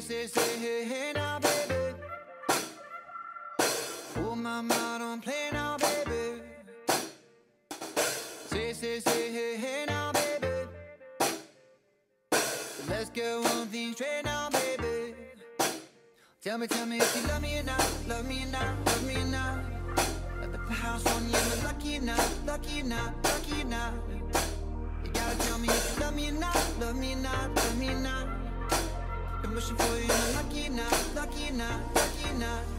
Say, say, say, hey, hey now, baby. Oh, my, my, don't play now, baby. Say, say, say, hey, hey now, baby. Let's get one thing straight now, baby. Tell me, tell me if you love me or not, love me or not, love me or not. At the house on you, I lucky or not, lucky or not, lucky or not? You gotta tell me if you love me or not, love me or not, love me or not. Wishing for you, lucky not, lucky not, lucky not?